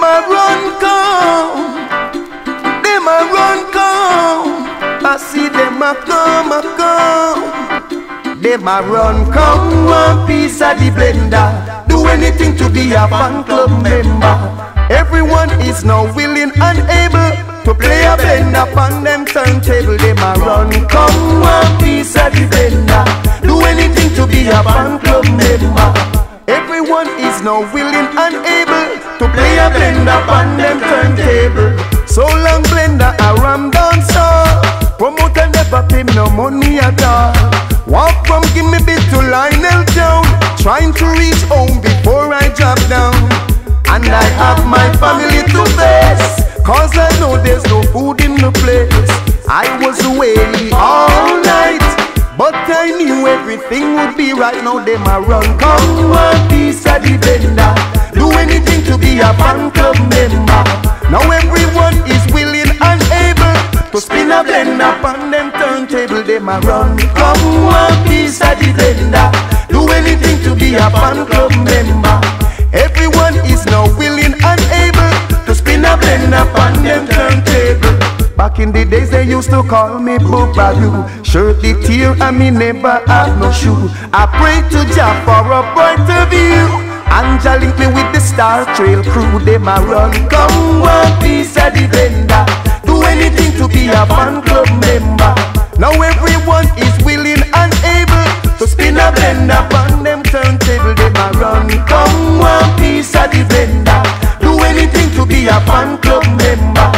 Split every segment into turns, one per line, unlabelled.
Them a run come, them a run come. I see them a come, a come. Them a run come, one piece of the blender. Do anything to be a fan club member. Everyone is now willing and able to play a blender on them turntable. Them a run come, one piece of the blender. Do anything to be a fan club member. Everyone is now willing and able to play a blend upon them turntable. So long blender a ram dancer. Promoter never pay no money at all. Walk from give me bit to Lionel Town. Trying to reach home before I drop down. And I have my family to face. Cause I know there's no food in the place. I was away all night. But I knew everything would be right now. Them a run, come one piece of the blender. Be a fan club member. Now everyone is willing and able to spin a blend up on them turntable, them a run. Come one piece of the blender. Do anything to be a fan club member. Everyone is now willing and able to spin a blend up on them turntable. Back in the days they used to call me Boobaloo Shirt the tear and me never have no shoe I pray to Jah for a brighter view Anja link me with the Star Trail crew Them a run come one piece of the blender do anything to be a fan club member. Now everyone is willing and able to spin a blend upon them turntable. They a run, come one piece of the blender. Do anything to be a fan club member.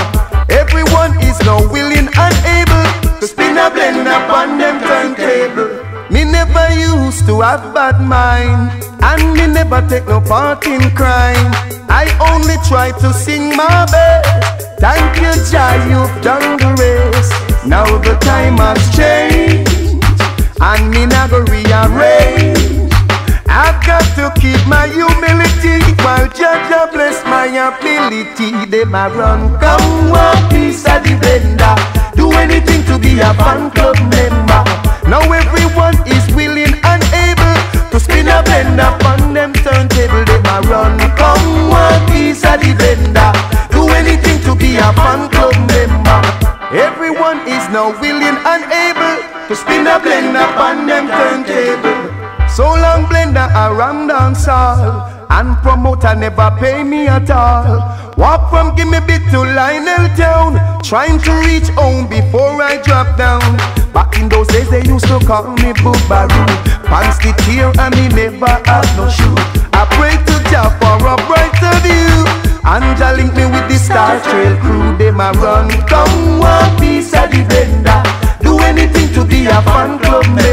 Everyone is now willing and able to spin a blend upon them turntable. Me never used to have bad mind, and me never take no part in crime. I only try to sing my best. Thank you, Jah, you've done the race. Now the time has changed, and me not go rearrange. I've got to keep my humility while Jah bless my ability. They my run, come one piece of the blender. Do anything to be a fan club the blender anything to be a fan club member. Everyone is now willing and able to spin a blend upon them turntable. So long blender around dance all and promoter never pay me at all. Walk from gimme bit to Lionel Town, trying to reach home before I drop down. Back in those days they used to call me Boobaroo. Pants the tear and me Trail crew, them a run. Come one piece of the blender. Do anything to be a fan club member.